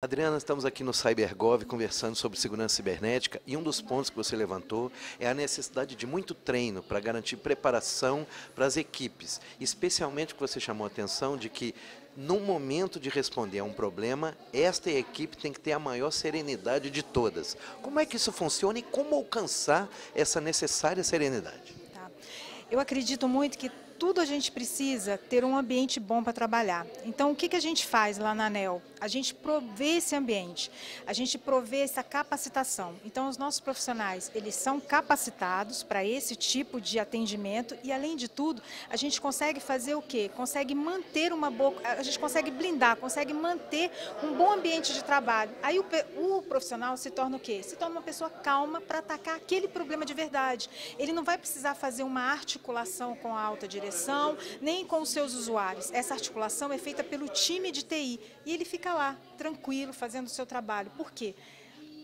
Adriana, estamos aqui no CyberGov conversando sobre segurança cibernética e um dos pontos que você levantou é a necessidade de muito treino para garantir preparação para as equipes, especialmente que você chamou a atenção de que no momento de responder a um problema, esta equipe tem que ter a maior serenidade de todas. Como é que isso funciona e como alcançar essa necessária serenidade? Tá. Eu acredito muito que tudo a gente precisa ter um ambiente bom para trabalhar. Então, o que, que a gente faz lá na ANEL? A gente provê esse ambiente, a gente provê essa capacitação. Então, os nossos profissionais, eles são capacitados para esse tipo de atendimento e, além de tudo, a gente consegue fazer o quê? Consegue manter uma boa... A gente consegue blindar, consegue manter um bom ambiente de trabalho. Aí o, o profissional se torna o quê? Se torna uma pessoa calma para atacar aquele problema de verdade. Ele não vai precisar fazer uma articulação com a alta direção direção, nem com os seus usuários. Essa articulação é feita pelo time de TI e ele fica lá, tranquilo, fazendo o seu trabalho. Por quê?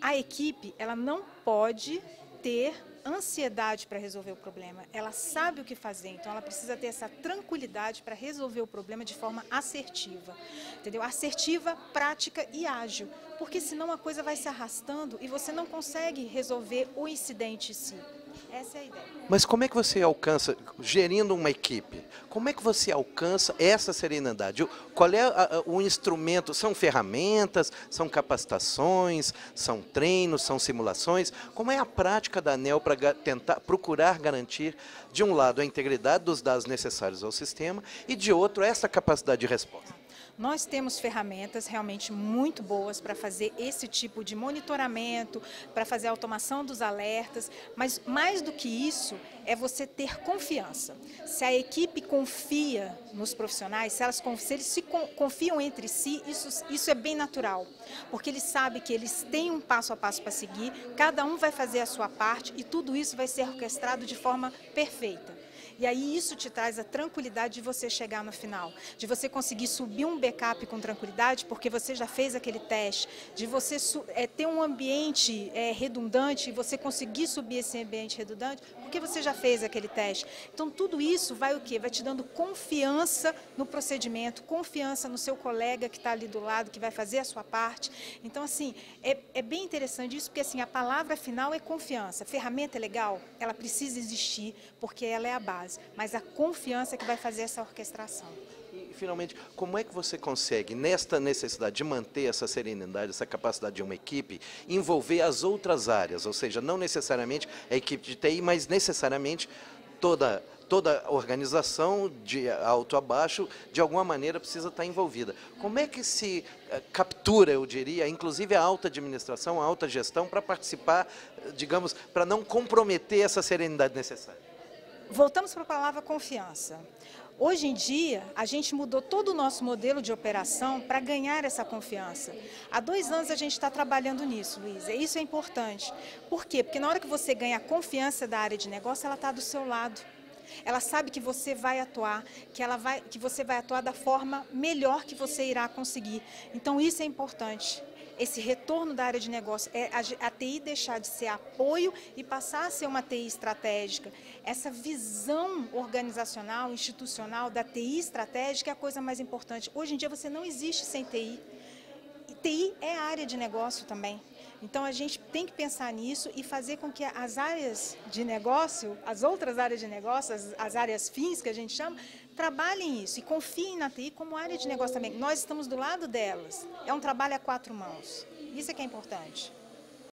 A equipe, ela não pode ter ansiedade para resolver o problema. Ela sabe o que fazer, então ela precisa ter essa tranquilidade para resolver o problema de forma assertiva. Entendeu? Assertiva, prática e ágil. Porque senão a coisa vai se arrastando e você não consegue resolver o incidente em si. Essa é a ideia. Mas como é que você alcança, gerindo uma equipe, como é que você alcança essa serenidade? Qual é o instrumento? São ferramentas, são capacitações, são treinos, são simulações? Como é a prática da ANEL para tentar procurar garantir, de um lado, a integridade dos dados necessários ao sistema e, de outro, essa capacidade de resposta? Nós temos ferramentas realmente muito boas para fazer esse tipo de monitoramento, para fazer a automação dos alertas, mas mais do que isso é você ter confiança. Se a equipe confia nos profissionais, se, elas, se eles se confiam entre si, isso, isso é bem natural, porque eles sabem que eles têm um passo a passo para seguir, cada um vai fazer a sua parte e tudo isso vai ser orquestrado de forma perfeita. E aí isso te traz a tranquilidade de você chegar no final, de você conseguir subir um backup com tranquilidade, porque você já fez aquele teste, de você é, ter um ambiente é, redundante e você conseguir subir esse ambiente redundante, porque você já fez aquele teste. Então tudo isso vai o quê? Vai te dando confiança no procedimento, confiança no seu colega que está ali do lado, que vai fazer a sua parte. Então assim, é, é bem interessante isso, porque assim, a palavra final é confiança. A ferramenta é legal, ela precisa existir, porque ela é a base base, mas a confiança que vai fazer essa orquestração. E, finalmente, como é que você consegue, nesta necessidade de manter essa serenidade, essa capacidade de uma equipe, envolver as outras áreas, ou seja, não necessariamente a equipe de TI, mas necessariamente toda toda organização, de alto a baixo, de alguma maneira precisa estar envolvida. Como é que se eh, captura, eu diria, inclusive a alta administração, a alta gestão, para participar, digamos, para não comprometer essa serenidade necessária? Voltamos para a palavra confiança. Hoje em dia, a gente mudou todo o nosso modelo de operação para ganhar essa confiança. Há dois anos a gente está trabalhando nisso, Luísa. Isso é importante. Por quê? Porque na hora que você ganha a confiança da área de negócio, ela está do seu lado. Ela sabe que você vai atuar, que, ela vai, que você vai atuar da forma melhor que você irá conseguir. Então, isso é importante esse retorno da área de negócio, é a, TI deixar de ser apoio e passar a ser uma TI estratégica. Essa visão organizacional, institucional da TI estratégica é a coisa mais importante. Hoje em dia você não existe sem TI. TI é área de negócio também. Então a gente tem que pensar nisso e fazer com que as áreas de negócio, as outras áreas de negócio, as, as áreas fins que a gente chama, trabalhem isso e confiem na TI como área de negócio também. Nós estamos do lado delas. É um trabalho a quatro mãos. Isso é que é importante.